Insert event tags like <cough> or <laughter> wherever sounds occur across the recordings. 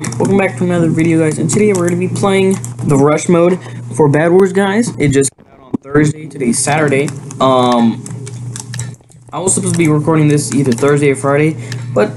Welcome back to another video, guys. And today we're going to be playing the Rush mode for Bed Wars, guys. It just came out on Thursday. Today's Saturday. Um, I was supposed to be recording this either Thursday or Friday, but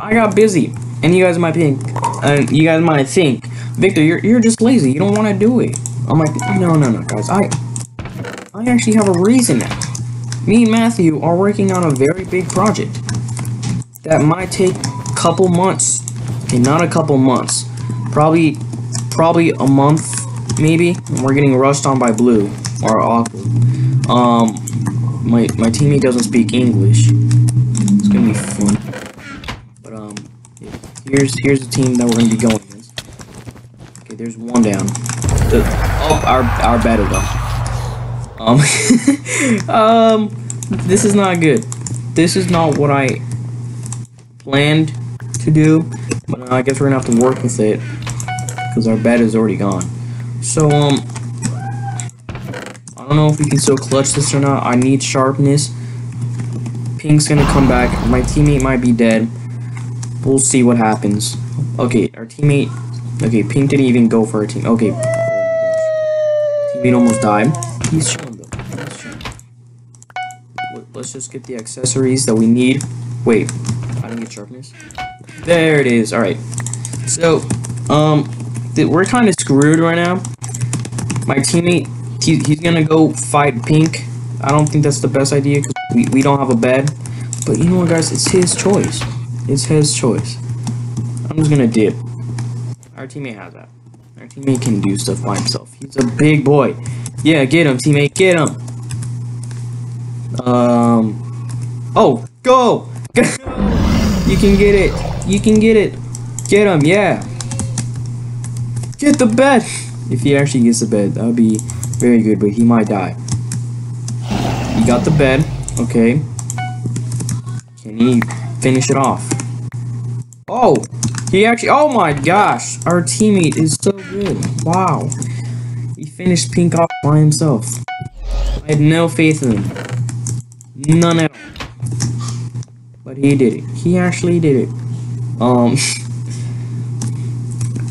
I got busy. And you guys might think, and you guys might think, Victor, you're you're just lazy. You don't want to do it. I'm like, no, no, no, guys. I I actually have a reason now. Me and Matthew are working on a very big project that might take a couple months. Okay, not a couple months. Probably probably a month, maybe. We're getting rushed on by Blue or Aqua. Um my my teammate doesn't speak English. It's gonna be fun. But um yeah, here's here's the team that we're gonna be going against. Okay, there's one down. The, oh our our battle done. Um, <laughs> um, this is not good. This is not what I planned to do, but I guess we're gonna have to work with it because our bed is already gone. So, um, I don't know if we can still clutch this or not. I need sharpness. Pink's gonna come back. My teammate might be dead. We'll see what happens. Okay, our teammate. Okay, Pink didn't even go for a team. Okay. Teammate almost died. He's chilling though. He's chilling. Let- Let's just get the accessories that we need. Wait, I didn't get sharpness. There it is. All right. So, um, we're kind of screwed right now. My teammate, he, he's gonna go fight Pink. I don't think that's the best idea because we, we don't have a bed. But you know what, guys? It's his choice. It's his choice. I'm just gonna dip. Our teammate has that. Our teammate can do stuff by himself. He's a big boy. Yeah, get him, teammate. Get him. Um. Oh, go! <laughs> you can get it. You can get it. Get him, yeah. Get the bed. If he actually gets the bed, that would be very good, but he might die. He got the bed. Okay. Can he finish it off? Oh! He actually. Oh my gosh! Our teammate is so good. Wow. He finished Pink off by himself. I had no faith in him. None at all. But he did it. He actually did it. Um. <laughs>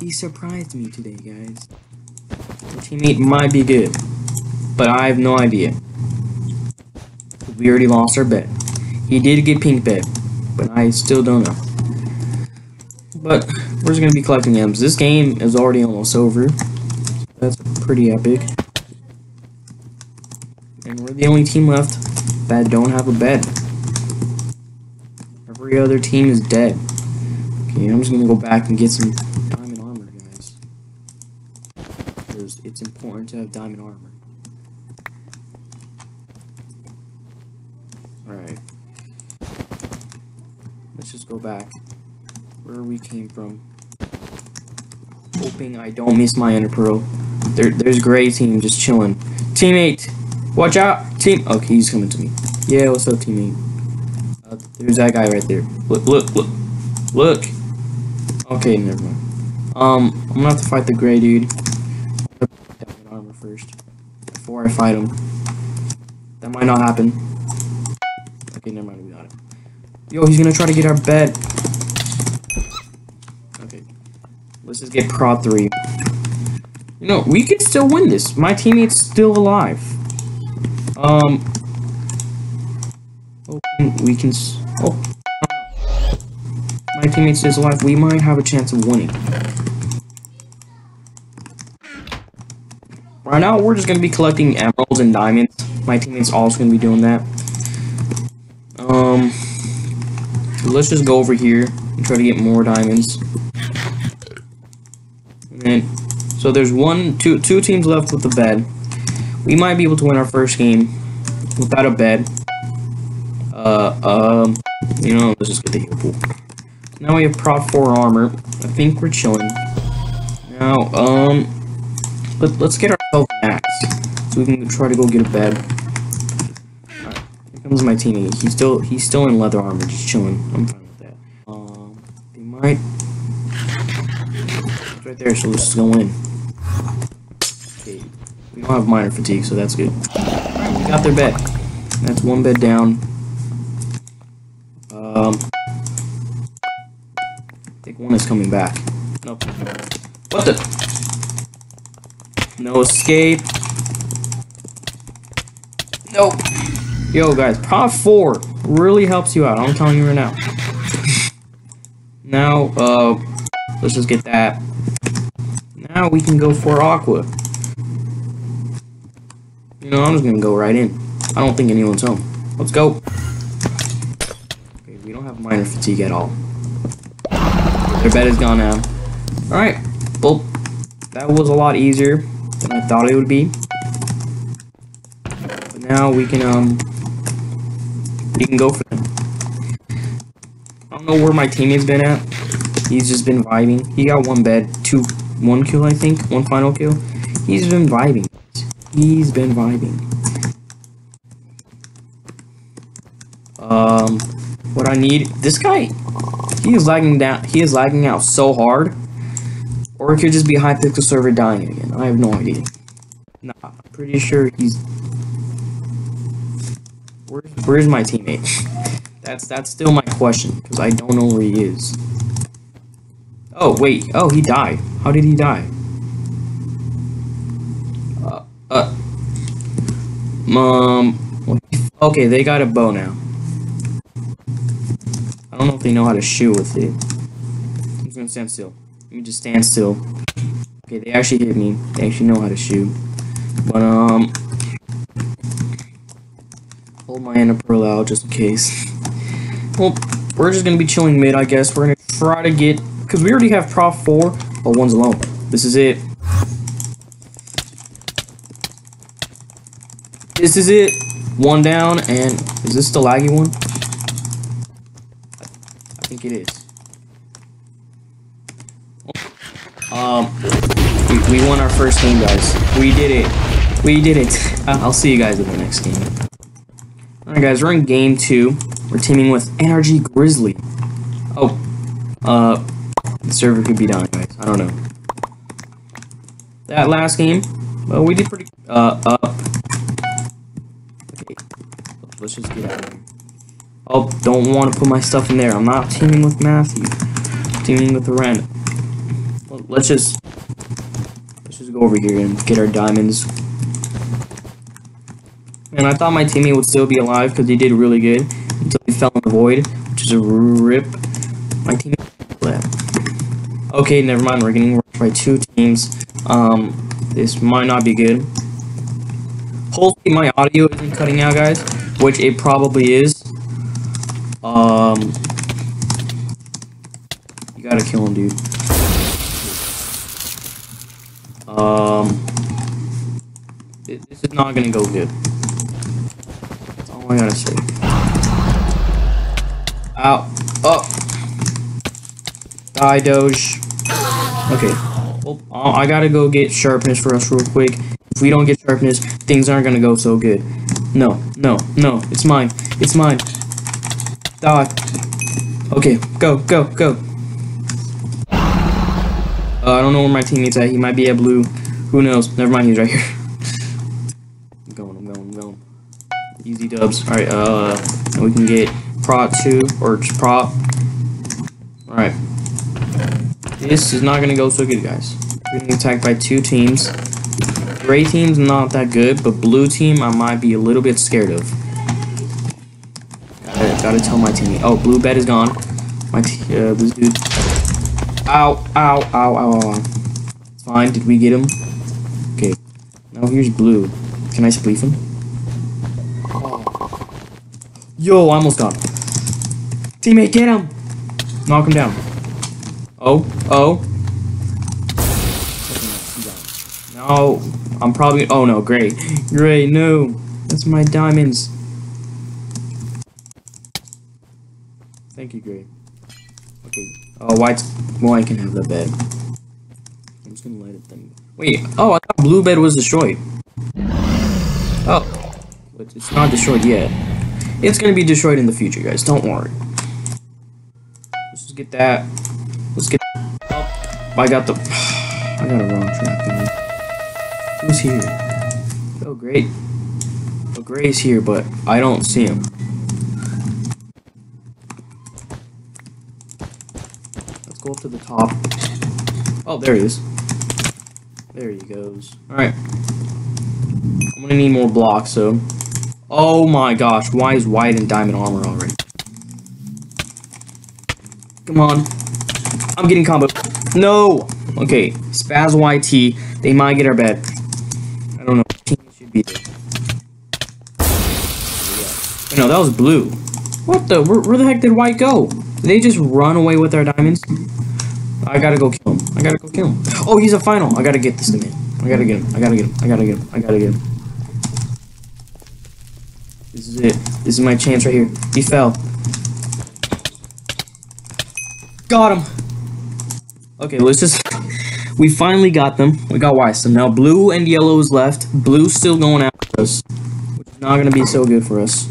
he surprised me today, guys. The teammate might be good, but I have no idea. We already lost our bet. He did get pink bet, but I still don't know. But we're just gonna be collecting M's. This game is already almost over. That's pretty epic. And we're the only team left that don't have a bed. Every other team is dead. I'm just gonna go back and get some diamond armor, guys. Because it's important to have diamond armor. Alright. Let's just go back where we came from. Hoping I don't miss my ender pearl. There, there's gray team just chilling. Teammate, watch out. Team. Okay, he's coming to me. Yeah, what's up, teammate? Uh, there's that guy right there. Look, look, look, look. Okay, never mind. Um, I'm gonna have to fight the gray dude. Armor first before I fight him. That might not happen. Okay, never mind. We got it. Yo, he's gonna try to get our bed. Okay. Let's just get Prot 3. You know, we could still win this. My teammate's still alive. Um. Hoping we can. Oh. Teammate's still alive. We might have a chance of winning. Right now, we're just gonna be collecting emeralds and diamonds. My teammate's also gonna be doing that. Um. Let's just go over here and try to get more diamonds. And so there's one, two, two teams left with the bed. We might be able to win our first game without a bed. Uh, um, you know, let's just get the heal pool. Now we have Prot 4 armor. I think we're chilling. Now, um, let, let's get ourselves an axe so we can try to go get a bed. Here comes my teammate. He's still, he's still in leather armor, just chilling. I'm fine with that. Um, they might it's right there, so let's just go in. Okay, we don't have mining fatigue, so that's good. We got their bed. That's one bed down. Um, Is coming back. Nope. What the? No escape. Nope. Yo, guys, Prot 4 really helps you out. I'm telling you right now. Now, uh, let's just get that. Now we can go for Aqua. You know, I'm just gonna go right in. I don't think anyone's home. Let's go. Okay, we don't have mining fatigue at all. Their bed is gone now. Alright. Well, that was a lot easier than I thought it would be. But now we can, um, we can go for them. I don't know where my teammate's been at. He's just been vibing. He got one bed, two, one kill, I think, one final kill. He's been vibing. He's been vibing. Um, what I need, this guy, he is lagging down, he is lagging out so hard. Or it could just be Hypixel server dying again. I have no idea. Nah, I'm pretty sure he's. Where's, where's my teammate? <laughs> that's that's still my question because I don't know where he is. Oh wait. Oh, he died. How did he die? Uh. Uh. Um. Okay, they got a bow now. I don't know if they know how to shoot with it. I'm just gonna stand still. Let me just stand still. Okay, they actually hit me. They actually know how to shoot. But, um... Hold my Ender Pearl out just in case. Well, we're just gonna be chilling mid, I guess. We're gonna try to get... Because we already have Prot 4, but one's alone. This is it. This is it. One down, and... Is this the laggy one? Think it is. Um, we, we won our first game, guys. We did it. We did it. I'll see you guys in the next game. Alright, guys, we're in game two. We're teaming with NRG Grizzly. Oh, uh, the server could be down, guys. I don't know. That last game, well, we did pretty, uh, up. Okay, let's just get out of here. Oh, don't want to put my stuff in there. I'm not teaming with Matthew. I'm teaming with the random let's just let's just go over here and get our diamonds. And I thought my teammate would still be alive because he did really good until he fell in the void, which is a rip. My teammate. Okay, never mind. We're getting rushed by two teams. Um, this might not be good. Hopefully my audio isn't cutting out, guys, which it probably is. Um, you gotta kill him, dude. Um, this is not gonna go good. That's all I gotta say. Ow. Up. Die, Doge. Okay. Well, I gotta go get sharpness for us real quick. If we don't get sharpness, things aren't gonna go so good. No, no, no. It's mine. It's mine. Okay, go, go, go. Uh, I don't know where my teammate's at. He might be at blue. Who knows? Never mind. He's right here. <laughs> I'm going. I'm going. I'm going. Easy dubs. All right. Uh, we can get prop two or just prop. All right. This is not gonna go so good, guys. We're getting attacked by two teams. Gray team's not that good, but blue team I might be a little bit scared of. Gotta, tell my teammate. Oh, blue bed is gone. My uh, this dude Ow, ow, ow, ow, ow. It's fine. Did we get him? Okay. Now here's blue. Can I spleef him? Yo, I almost got him. Teammate, get him! Knock him down. Oh, oh. No, I'm probably. Oh no, great. Great, no. That's my diamonds. Thank you, Gray. Okay. Oh, white. White can have the bed. I'm just gonna let it then. Wait. Oh, I thought blue bed was destroyed. Oh, but it's not destroyed yet. It's gonna be destroyed in the future, guys. Don't worry. Let's just get that. Let's get. Oh, I got the. <sighs> I got a wrong track. Man. Who's here? Oh, great. Oh, Gray's here, but I don't see him. go up to the top. Oh, there he is. There he goes. Alright. I'm gonna need more blocks, so. Oh my gosh, why is white in diamond armor already? Come on. I'm getting combo. No! Okay, Spaz YT. They might get our bed. I don't know. Team should be there. No, that was blue. What the? Where, where the heck did white go? Did they just run away with our diamonds? I gotta go kill him. I gotta go kill him. Oh, he's a final. I gotta get this man. I gotta get him. I gotta get him. I gotta get him. I gotta get him. This is it. This is my chance right here. He fell. Got him. Okay, let's just... We finally got them. We got white. So now blue and yellow is left. Blue's still going after us. Which is not to be so good for us.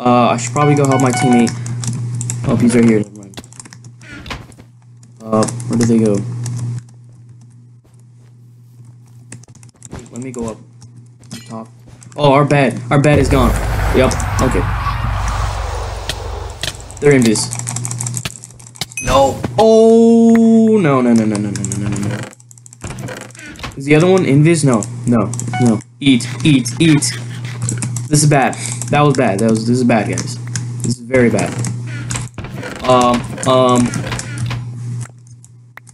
Uh, I should probably go help my teammate. Oh, he's right here. Uh, where did they go? Let me go up. Top. Oh, our bed. Our bed is gone. Yep. Okay. They're in this. No. Oh no no no no no no no no no. Is the other one invis? No no no. Eat eat eat. This is bad. That was bad. That was this is bad, guys. This is very bad. Um um.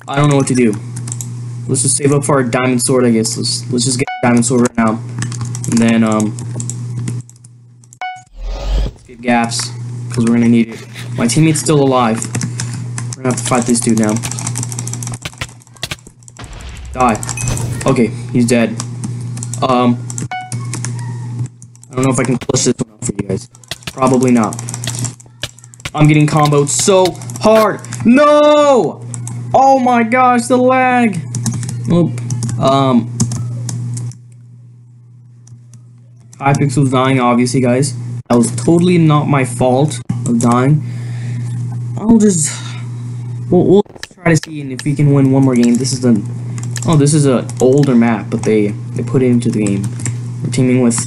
I don't know what to do. Let's just save up for our diamond sword, I guess. Let's let's just get diamond sword right now, and then um. Get gaps because we're gonna need it. My teammate's still alive. We're gonna have to fight this dude now. Die. Okay, he's dead. Um, I don't know if I can push this one up for you guys. Probably not. I'm getting comboed so hard. No! Oh my gosh, the lag. Nope. Um, Hypixel's dying, obviously, guys. That was totally not my fault of dying. I'll just we'll, we'll try to see if we can win one more game. This is the oh, this is an older map, but they they put it into the game. We're teaming with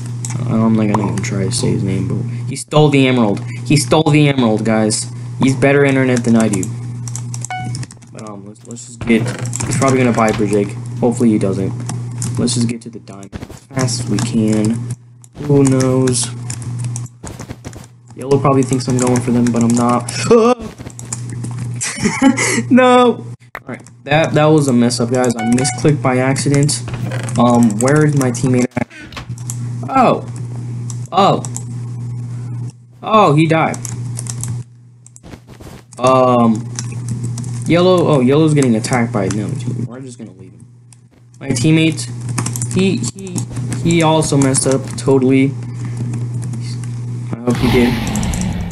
I'm not gonna even try to say his name, but he stole the emerald. He stole the emerald, guys. He's better internet than I do. Get. He's probably gonna buy Bridge Egg. Hopefully he doesn't. Let's just get to the diamond as fast as we can. Who knows? Yellow probably thinks I'm going for them, but I'm not. <laughs> no. All right, that that was a mess up, guys. I misclicked by accident. Um, where is my teammate at? Oh, oh, oh, he died. Um, yellow. Oh, yellow's getting attacked by another team. We're just gonna leave him. My teammate, he he he also messed up totally. I hope he did.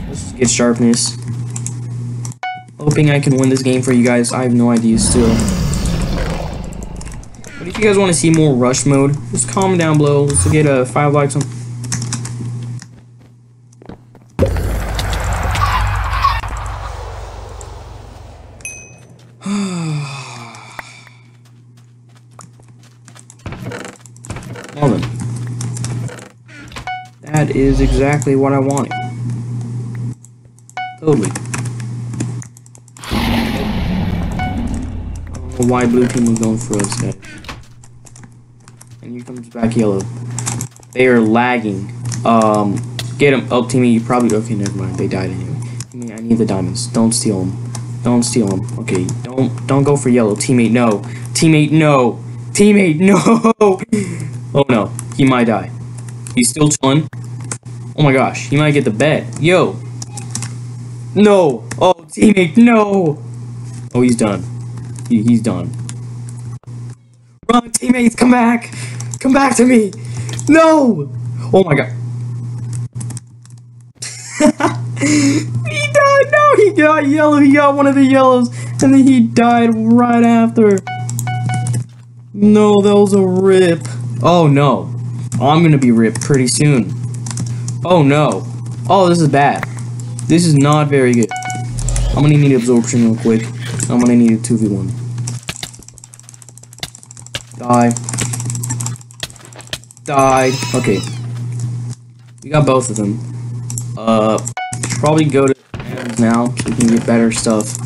Let's get sharpness. Hoping I can win this game for you guys. I have no idea still. But if you guys want to see more rush mode, just comment down below. Let's get a uh, five likes on. <sighs> well then. That is exactly what I wanted. Totally. why blue team was going for us, guys. And here comes back yellow. They are lagging. Um, get them. Oh, teammate, you probably... Okay, never mind. They died anyway. I need the diamonds. Don't steal them. Don't steal him. Okay, don't don't go for yellow. Teammate, no. Teammate, no. Teammate, no. <laughs> oh, no. He might die. He's still chilling. Oh, my gosh. He might get the bed. Yo. No. Oh, teammate, no. Oh, he's done. He, he's done. Run, teammates, come back! Come back to me! No! Oh my god. <laughs> he died! No, he got yellow. He got one of the yellows. And then he died right after. No, that was a rip. Oh no. I'm gonna be ripped pretty soon. Oh no. Oh, this is bad. This is not very good. I'm gonna need absorption real quick. I'm gonna need a 2v1. Die. Die. Okay. We got both of them. Uh, probably go to now we can get better stuff.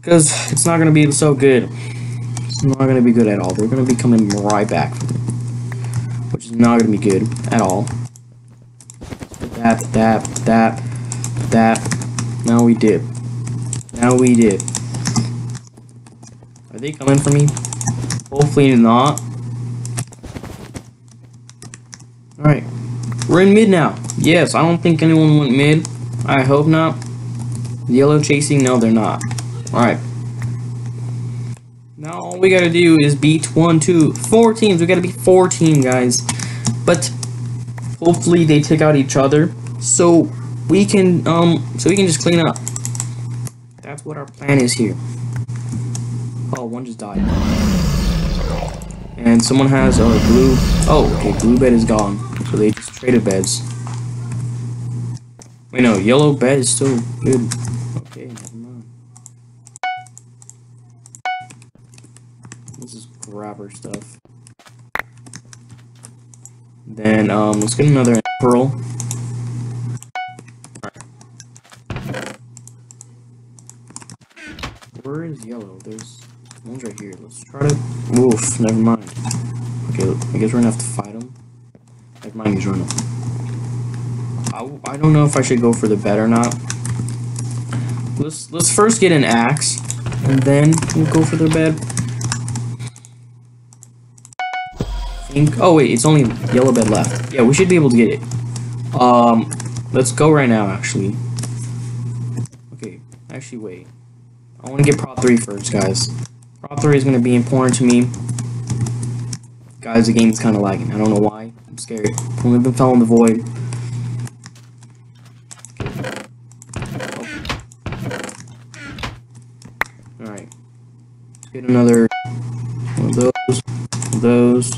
Because it's not gonna be so good. It's not gonna be good at all. They're gonna be coming right back. Which is not gonna be good at all. That, that, that, that. Now we did. Now we did. Are they coming for me? Hopefully not. Alright. We're in mid now. Yes, I don't think anyone went mid. I hope not. Yellow chasing? No, they're not. Alright. Now all we gotta do is beat one, two, four teams. We gotta beat four teams, guys. But hopefully they take out each other. So we can um so we can just clean up. That's what our plan is here. Oh, one just died. And someone has a uh, blue oh okay, blue bed is gone. So they just traded beds. Wait no, yellow bed is still good. Okay, never mind. This is just grab our stuff. Then um let's get another pearl. Where is yellow? There's one's right here. Let's try to. Oof, never mind. Okay, I guess we're gonna have to fight him. Never mind, he's running. I, I don't know if I should go for the bed or not. Let's let's first get an axe, and then we'll go for the bed. Think. Oh wait, it's only yellow bed left. Yeah, we should be able to get it. Um, let's go right now. Actually. Okay. Actually, wait. I want to get Prot 3 first, guys. Prot 3 is going to be important to me. Guys, the game's kind of lagging. I don't know why. I'm scared. Only been fell in the void. Alright. Get another one of those. Those.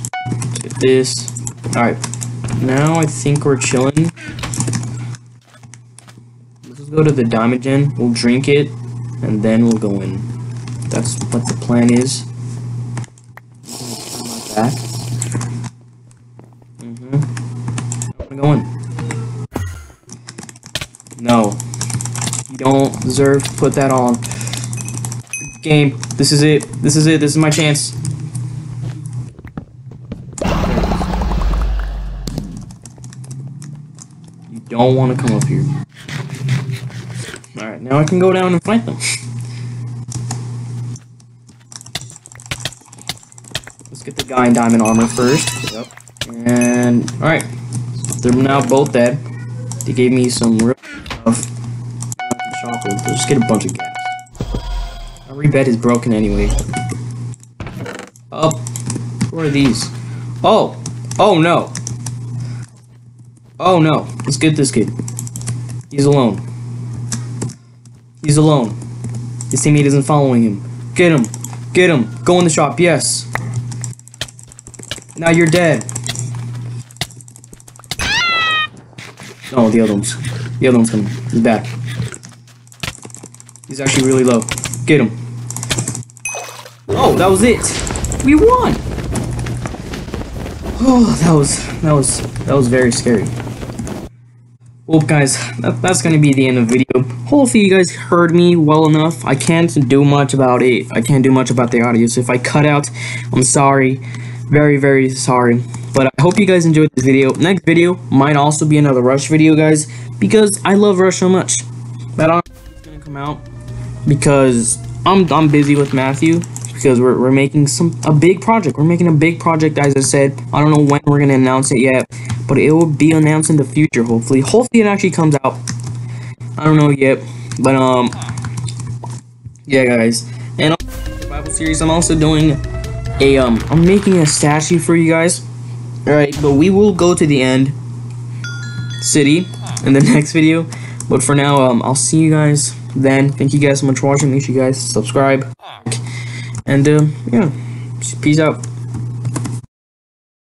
Get this. Alright. Now I think we're chilling. Let's go to the diamond gen. We'll drink it and then we'll go in. That's what the plan is. back. Mm-hmm. I'm going. No. You don't deserve to put that on. Game. This is it. This is it. This is my chance. You don't want to come up here. Alright, now I can go down and fight them. Let's get the guy in diamond armor first. Yep. And, alright. They're now both dead. They gave me some real stuff. With. Let's get a bunch of gas. Every bed is broken anyway. Up. Who are these? Oh! Oh no! Oh no. Let's get this kid. He's alone. He's alone. His teammate isn't following him. Get him. Get him. Go in the shop. Yes. Now you're dead. Oh, the other one's. The other one's coming. He's back. He's actually really low. Get him. Oh, that was it. We won. Oh, that was that was that was very scary. Well, guys, that, that's to be the end of the video. Hopefully you guys heard me well enough. I can't do much about it. I can't do much about the audio, so if I cut out, I'm sorry. Very, very sorry. But I hope you guys enjoyed this video. Next video might also be another Rush video, guys, because I love Rush so much. That to come out because I'm, I'm busy with Matthew because we're, we're making some a big project. We're making a big project, as I said. I don't know when we're going to announce it yet but it will be announced in the future, hopefully. Hopefully it actually comes out. I don't know yet, but, um, yeah, guys. And the Bible series, I'm also doing a, um, I'm making a statue for you guys. Alright, but we will go to the end city in the <laughs> next video. But for now, um, I'll see you guys then. Thank you guys so much for watching. Make sure you guys subscribe. And, uh, yeah, peace out.